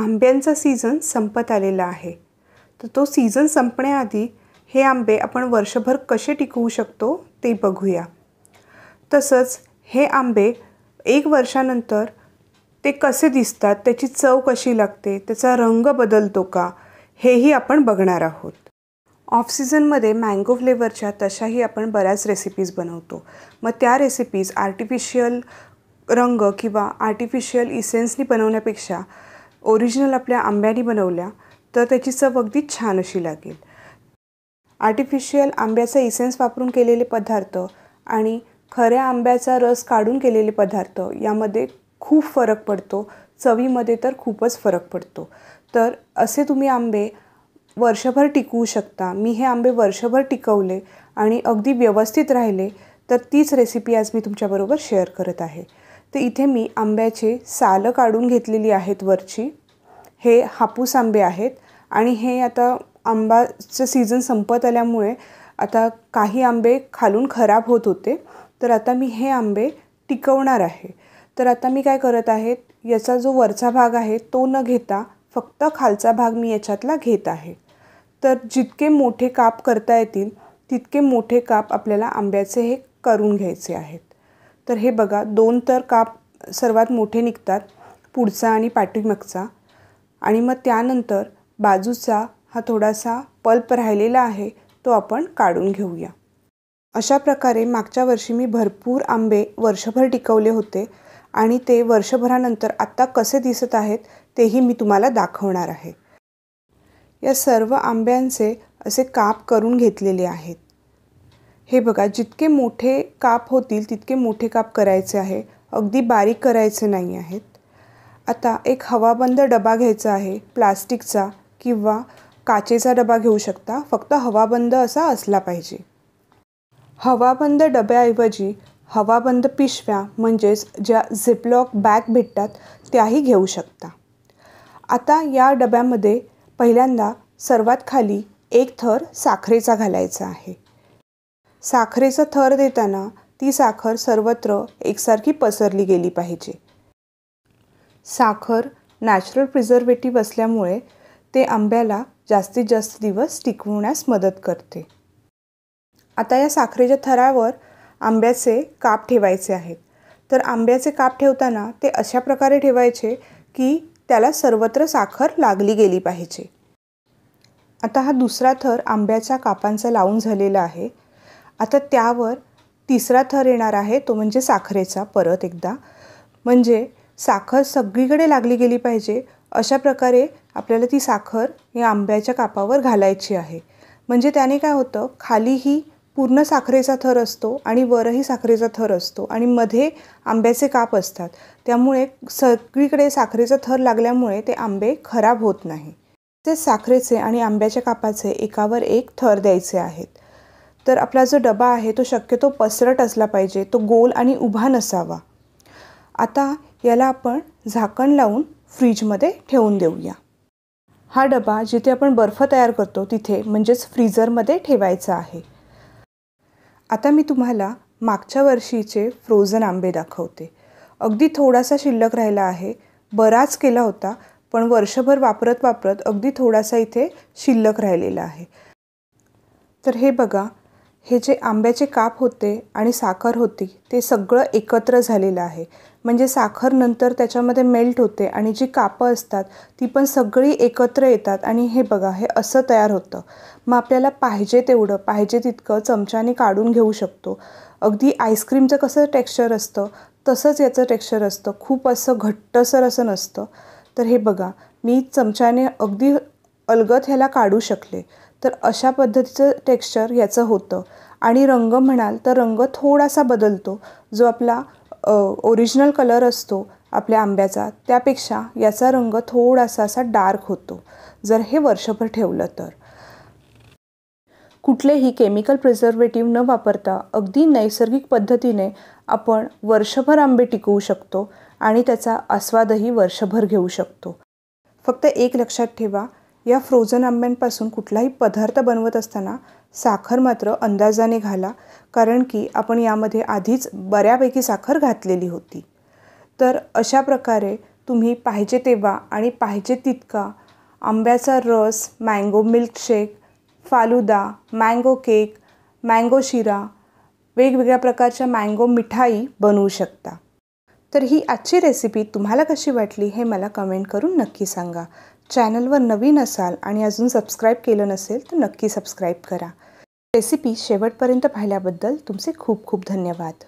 आंब्यांचा season संपत आलेला आहे. तर तो सीझन संपण्याआधी हे आंबे आपण वर्षभर कसे टिकवू शकतो ते बघूया. तसंच हे आंबे एक वर्षानंतर ते कसे दिसतात त्याची चव कशी लागते त्याचा रंग बदलतो का हेही आपण बघणार आहोत. ऑफ सीझनमध्ये मँगो फ्लेवरच्या तशाही आपण बऱ्याच रेसिपीज बनवतो. मग त्या रेसिपीज आर्टिफिशियल रंग किंवा आर्टिफिशियल इसेन्सनी बनवण्यापेक्षा ओरिजिनल आपल्या आंब्यानी बनवल्या तर त्याची चव अगदी छान अशी लागेल. आर्टिफिशियल आंब्याचा इसेन्स वापरून केलेले पदार्थ आणि खऱ्या आंब्याचा रस काढून केलेले पदार्थ यामध्ये खूप फरक पडतो. चवीमध्ये तर खूपच फरक पडतो. तर असे तुम्ही आंबे वर्षभर टिकवू शकता. मी हे आंबे वर्षभर टिकवले आणि अगदी व्यवस्थित राहिले तर तीच रेसिपी आज मी तुमच्याबरोबर शेअर करत आहे. तर इथे मी आंब्याचे सालं काढून घेतलेली आहेत वरची. हे हापूस आंबे आहेत आणि हे आता आंबाचं सीझन संपत आल्यामुळे आता काही आंबे खालून खराब होत होते. तर आता मी हे आंबे टिकवणार आहे. तर आता मी काय करत आहे याचा जो वरचा भाग आहे तो न घेता फक्त खालचा भाग मी याच्यातला घेत आहे. तर जितके मोठे काप करता येतील तितके मोठे काप आपल्याला आंब्याचे हे करून घ्यायचे आहेत. तर हे बघा दोन तर काप सर्वात मोठे निघतात पुढचा आणि पाठीमागचा. आणि मग त्यानंतर बाजूचा हा थोडासा पल्प राहिलेला आहे तो आपण काढून घेऊया. अशा प्रकारे मागच्या वर्षी मी भरपूर आंबे वर्षभर टिकवले होते आणि ते वर्षभरानंतर आत्ता कसे दिसत आहेत तेही मी तुम्हाला दाखवणार आहे. या सर्व आंब्यांचे असे काप करून घेतलेले आहेत. हे बघा जितके मोठे काप होतील तितके मोठे काप करायचे आहे. अगदी बारीक करायचे नाही आहेत. आता एक हवाबंद डबा घ्यायचा आहे प्लास्टिकचा किंवा काचेचा डबा घेऊ शकता. फक्त हवाबंद असा असला पाहिजे. हवाबंद डब्याऐवजी हवाबंद पिशव्या म्हणजेच ज्या झिपलॉक बॅग भेटतात त्याही घेऊ शकता. आता या डब्यामध्ये पहिल्यांदा सर्वात खाली एक थर साखरेचा घालायचा आहे. साखरेचा थर देताना ती साखर सर्वत्र एकसारखी पसरली गेली पाहिजे. साखर नॅचरल प्रिझर्वेटिव्ह असल्यामुळे ते आंब्याला जास्तीत जास्त दिवस टिकवण्यास मदत करते. आता या साखरेच्या थरावर आंब्याचे काप ठेवायचे आहेत. तर आंब्याचे काप ठेवताना ते अशा प्रकारे ठेवायचे की त्याला सर्वत्र साखर लागली गेली पाहिजे. आता हा दुसरा थर आंब्याच्या कापांचा लावून झालेला आहे. आता त्यावर तिसरा थर येणार आहे तो म्हणजे साखरेचा परत एकदा. म्हणजे साखर सगळीकडे लागली गेली पाहिजे अशा प्रकारे आपल्याला ती साखर या आंब्याच्या कापावर घालायची आहे. म्हणजे त्याने काय होतं खालीही पूर्ण साखरेचा थर असतो आणि वरही साखरेचा थर असतो आणि मध्ये आंब्याचे काप असतात. त्यामुळे सगळीकडे साखरेचा थर लागल्यामुळे ते आंबे खराब होत नाही. ते साखरेचे आणि आंब्याच्या कापाचे एकावर एक थर द्यायचे आहेत. तर आपला जो डबा आहे तो शक्यतो पसरट असला पाहिजे तो गोल आणि उभा नसावा. आता याला आपण झाकण लावून फ्रीजमध्ये ठेवून देऊया. हा डबा जिथे आपण बर्फ तयार करतो तिथे म्हणजेच फ्रीझरमध्ये ठेवायचा आहे. आता मी तुम्हाला मागच्या वर्षीचे फ्रोझन आंबे दाखवते. अगदी थोडासा शिल्लक राहिला आहे. बराच केला होता पण वर्षभर वापरत वापरत अगदी थोडासा इथे शिल्लक राहिलेला आहे. तर हे बघा हे जे आंब्याचे काप होते आणि साखर होती ते सगळं एकत्र झालेलं आहे. म्हणजे साखर नंतर त्याच्यामध्ये मेल्ट होते आणि जी कापं असतात ती पण सगळी एकत्र येतात आणि हे बघा हे असं तयार होतं. मग आपल्याला पाहिजे तेवढं पाहिजे तितकं चमच्याने काढून घेऊ शकतो. अगदी आईस्क्रीमचं कसं टेक्स्चर असतं तसंच याचं टेक्स्चर असतं. खूप असं घट्टसर असं नसतं. तर हे बघा मी चमच्याने अगदी अलगत ह्याला काढू शकले. तर अशा पद्धतीचं टेक्स्चर याचं होतं. आणि रंग म्हणाल तर रंग थोडासा बदलतो. जो आपला ओरिजिनल कलर असतो आपल्या आंब्याचा त्यापेक्षा याचा रंग थोडासा असा डार्क होतो. जर हे वर्षभर ठेवलं तर. कुठलेही केमिकल प्रिझर्वेटिव्ह न वापरता अगदी नैसर्गिक पद्धतीने आपण वर्षभर आंबे टिकवू शकतो आणि त्याचा आस्वादही वर्षभर घेऊ शकतो. फक्त एक लक्षात ठेवा या फ्रोझन आंब्यांपासून कुठलाही पदार्थ बनवत असताना साखर मात्र अंदाजाने घाला कारण की आपण यामध्ये आधीच बऱ्यापैकी साखर घातलेली होती. तर अशा प्रकारे तुम्ही पाहिजे तेव्हा आणि पाहिजे तितका आंब्याचा रस mango milkshake falooda mango cake mango शिरा वेगवेगळ्या प्रकारच्या मँगो मिठाई बनवू शकता. तर ही आजची रेसिपी तुम्हाला कशी वाटली हे मला कमेंट करून नक्की सांगा. चॅनलवर नवीन असाल आणि अजून सबस्क्राईब केलं नसेल तर नक्की सबस्क्राईब करा. रेसिपी शेवटपर्यंत पाहिल्याबद्दल तुमचे खूप खूप धन्यवाद.